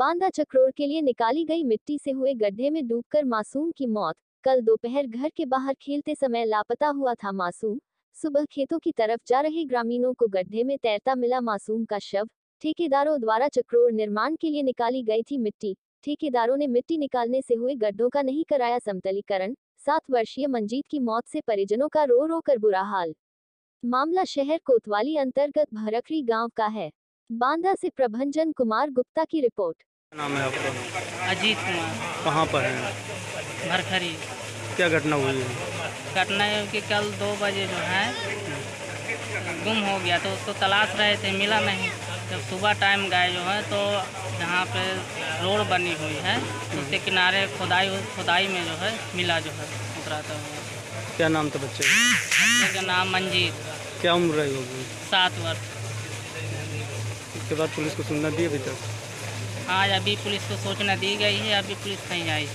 बांदा चक्रोर के लिए निकाली गई मिट्टी से हुए गड्ढे में डूबकर मासूम की मौत। कल दोपहर घर के बाहर खेलते समय लापता हुआ था मासूम। सुबह खेतों की तरफ़ जा रहे ग्रामीणों को गड्ढे में तैरता मिला मासूम का शव। ठेकेदारों द्वारा चक्रोर निर्माण के लिए निकाली गई थी मिट्टी। ठेकेदारों ने मिट्टी निकालने से हुए गड्ढों का नहीं कराया समतलीकरण। सात वर्षीय मंजीत की मौत से परिजनों का रो रो कर बुरा हाल। मामला शहर कोतवाली अंतर्गत भरखरी गाँव का है। बांदा से प्रभंजन कुमार गुप्ता की रिपोर्ट। नाम है आपका? अजीत कुमार। कहाँ पर है? भरखरी। क्या घटना हुई है? घटना है कि कल दो बजे जो है गुम हो गया तो उसको तलाश रहे थे मिला नहीं। जब सुबह टाइम गए जो है तो जहाँ पे रोड बनी हुई है उसके किनारे खुदाई खुदाई में जो है मिला जो है उतराता हुआ। क्या नाम था बच्चे का? नाम मंजीत। क्या उम्र रही होगी? सात वर्ष। उसके बाद पुलिस को सुनना दी अभी तक? हाँ अभी पुलिस को सूचना दी गई है अभी पुलिस कहीं आई